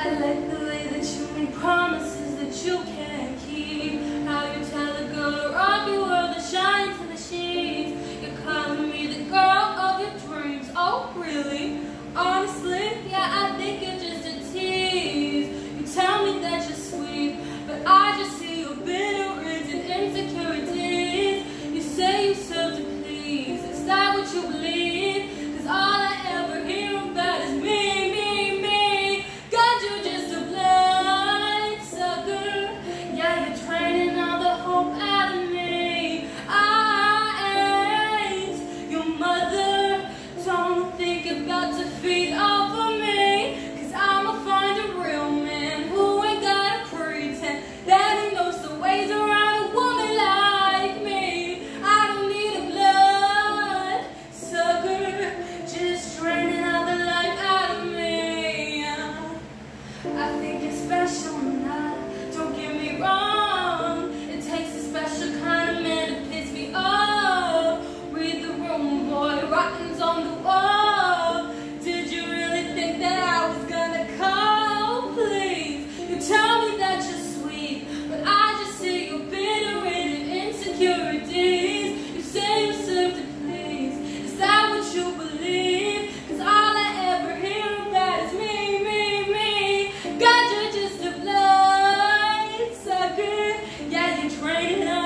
I like the way that you make promises that you can't keep night.